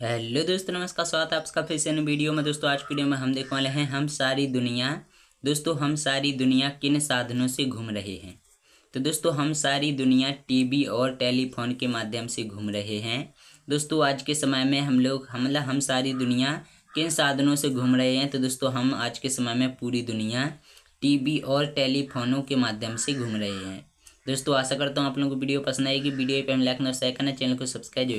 Hello दोस्तों, नमस्कार, स्वागत है आपका फिर से वीडियो में। दोस्तों, आज वीडियो में हम देखने वाले हैं, हम सारी दुनिया, दोस्तों, हम सारी दुनिया किन साधनों से घूम रहे हैं? तो दोस्तों, हम सारी दुनिया टीवी और टेलीफोन के माध्यम से घूम रहे हैं। दोस्तों, आज के समय में हम लोग हमला हम सारी दुनिया किन साधनों से घूम रहे हैं? तो दोस्तों, हम आज के समय में पूरी दुनिया टीवी और टेलीफोनों के माध्यम से घूम रहे हैं। दोस्तों, आशा करता हूँ आप लोगों को वीडियो पसंद आएगी। वीडियो पर हम लाइक और शेयर करना, चैनल को सब्सक्राइब